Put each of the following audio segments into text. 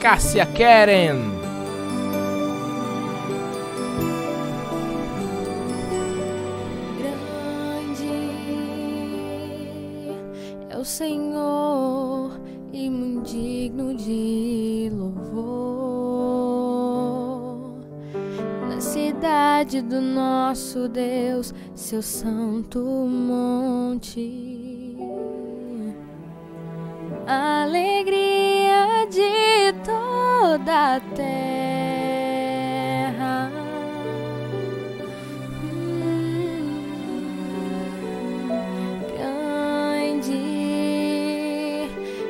Cássia Keren. é o Senhor e muito digno de louvor. Na cidade do nosso Deus, seu santo monte. Alegria toda a terra. Grande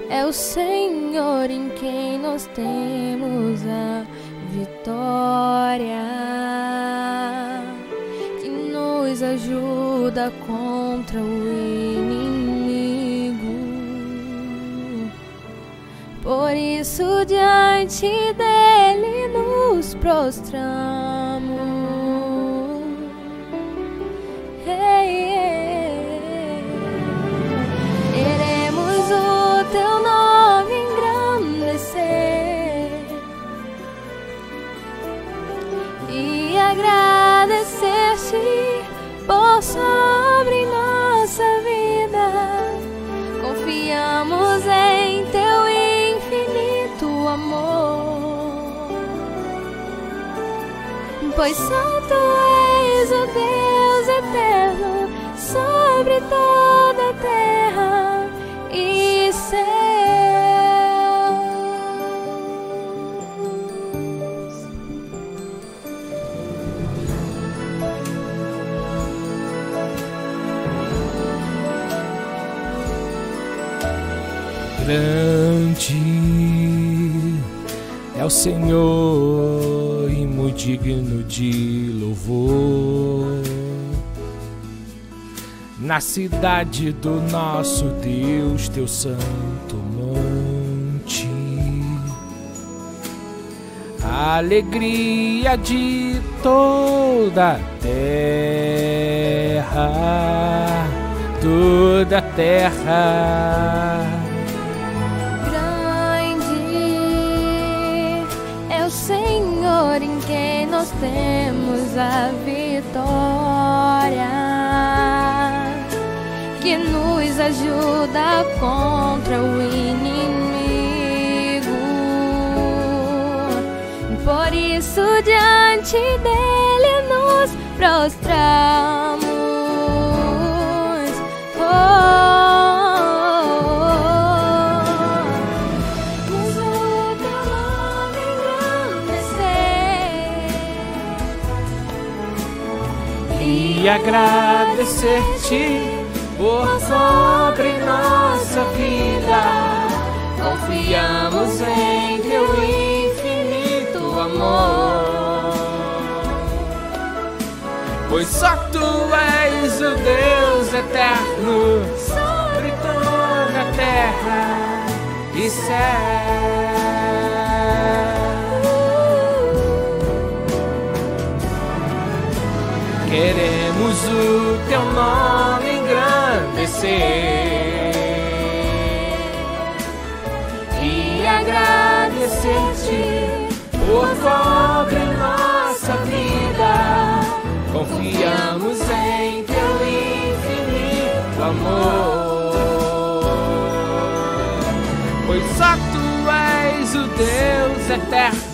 é o Senhor em quem nós temos a vitória, que nos ajuda contra o inimigo. Por isso, diante dele nos prostramos. Ei. Queremos o teu nome engrandecer e agradecer-te por sobre pois tu és o Deus eterno sobre toda a terra e céus. Grande é o Senhor digno de louvor. Na cidade do nosso Deus, teu santo monte. A alegria de toda a terra, toda a terra. Nós temos a vitória, que nos ajuda contra o inimigo. Por isso, diante dele nos prostramos. E agradecer-te por sobre nossa vida. Confiamos em teu infinito amor, pois só tu és o Deus eterno sobre toda a terra e céu. Engrandecer e agradecer-te por sobre nossa vida. Confiamos em teu infinito amor, pois só tu és o Deus eterno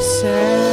said.